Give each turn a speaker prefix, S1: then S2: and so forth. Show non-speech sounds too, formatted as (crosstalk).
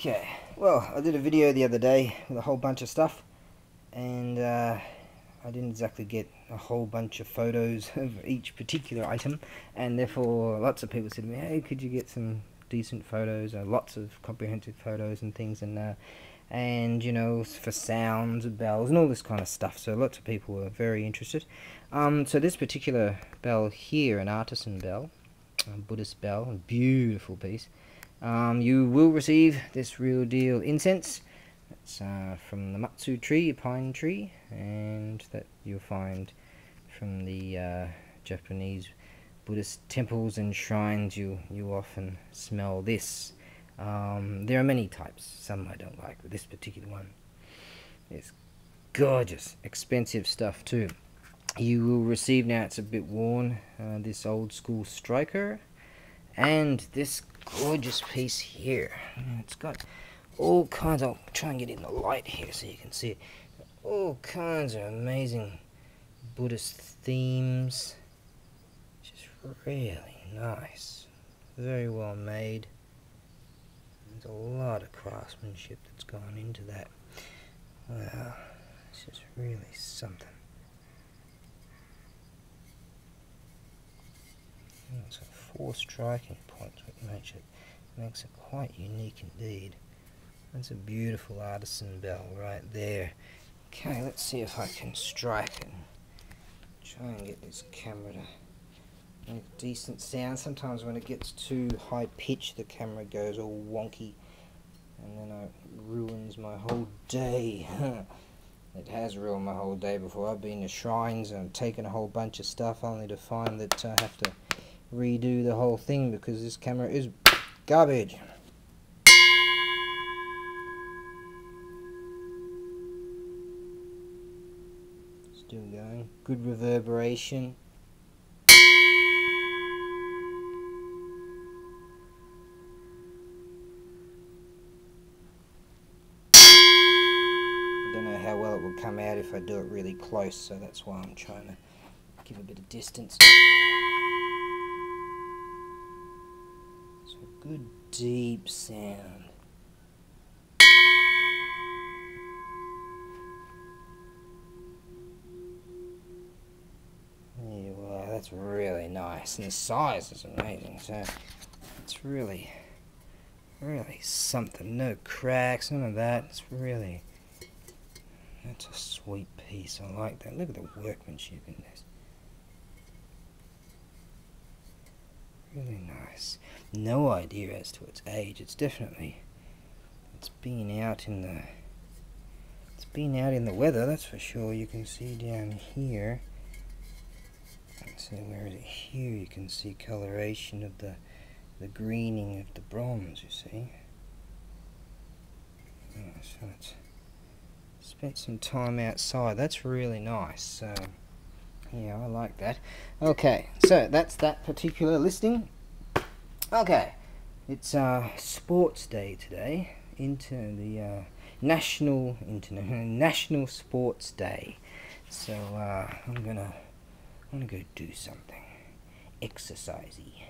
S1: Okay, well, I did a video the other day with a whole bunch of stuff, and uh, I didn't exactly get a whole bunch of photos (laughs) of each particular item, and therefore lots of people said to me, hey, could you get some decent photos, uh, lots of comprehensive photos and things, and uh, and you know, for sounds, bells, and all this kind of stuff. So lots of people were very interested. Um, so this particular bell here, an artisan bell, a Buddhist bell, a beautiful piece. Um, you will receive this real deal incense. It's uh, from the Matsu tree, a pine tree, and that you'll find from the uh, Japanese Buddhist temples and shrines. You you often smell this. Um, there are many types. Some I don't like, but this particular one is gorgeous, expensive stuff too. You will receive now. It's a bit worn. Uh, this old school striker, and this gorgeous piece here. It's got all kinds of, I'll try and get in the light here so you can see it. All kinds of amazing Buddhist themes. Just really nice. Very well made. There's a lot of craftsmanship that's gone into that. Wow, it's just really something. So four striking points which makes it, makes it quite unique indeed. That's a beautiful artisan bell right there. Okay, let's see if I can strike it. Try and get this camera to make decent sound. Sometimes when it gets too high pitched the camera goes all wonky and then it ruins my whole day. (laughs) it has ruined my whole day before. I've been to shrines and taken a whole bunch of stuff only to find that I have to redo the whole thing because this camera is garbage. Still going. Good reverberation. I don't know how well it will come out if I do it really close, so that's why I'm trying to give a bit of distance. Good deep sound. Yeah, well, that's really nice, and the size is amazing. So it's really, really something. No cracks, none of that. It's really, that's a sweet piece. I like that. Look at the workmanship in this. Really nice. No idea as to its age. It's definitely it's been out in the it's been out in the weather, that's for sure. You can see down here. Let's see where is it? Here you can see coloration of the the greening of the bronze, you see. Oh, so it's spent some time outside. That's really nice. So yeah, I like that. Okay, so that's that particular listing. Okay, it's uh, Sports Day today. Into the uh, National Internet (laughs) National Sports Day. So uh, I'm gonna I'm gonna go do something exercisey.